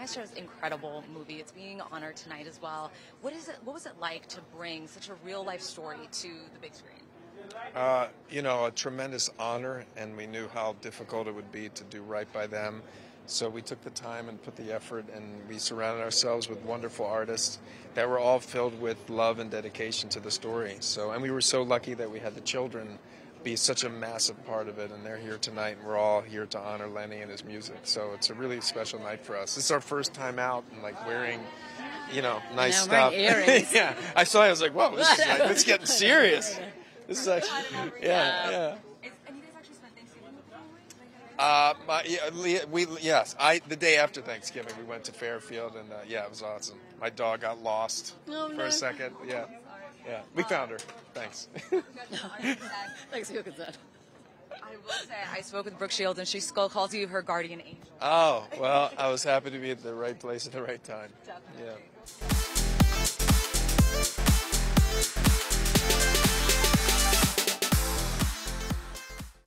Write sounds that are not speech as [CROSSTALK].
Maestro's incredible movie. It's being honored tonight as well. What is it? What was it like to bring such a real life story to the big screen? Uh, you know, a tremendous honor, and we knew how difficult it would be to do right by them. So we took the time and put the effort, and we surrounded ourselves with wonderful artists that were all filled with love and dedication to the story. So, and we were so lucky that we had the children be such a massive part of it, and they're here tonight, and we're all here to honor Lenny and his music. So it's a really special night for us. This is our first time out and like wearing, you know, nice Now, stuff. [LAUGHS] yeah, I saw. it, I was like, whoa, this is like, it's getting [LAUGHS] serious. This is actually, yeah, yeah. and you guys actually spent Thanksgiving with the? Uh, my, yeah, we yes, I the day after Thanksgiving we went to Fairfield and uh, yeah, it was awesome. My dog got lost Oh, for no. a second. Yeah, yeah, we found her. Thanks. [LAUGHS] [LAUGHS] Thanks for your consent. I will say, I spoke with Brooke Shields, and she still calls you her guardian angel. oh well, [LAUGHS] I was happy to be at the right place at the right time. Definitely. Yeah.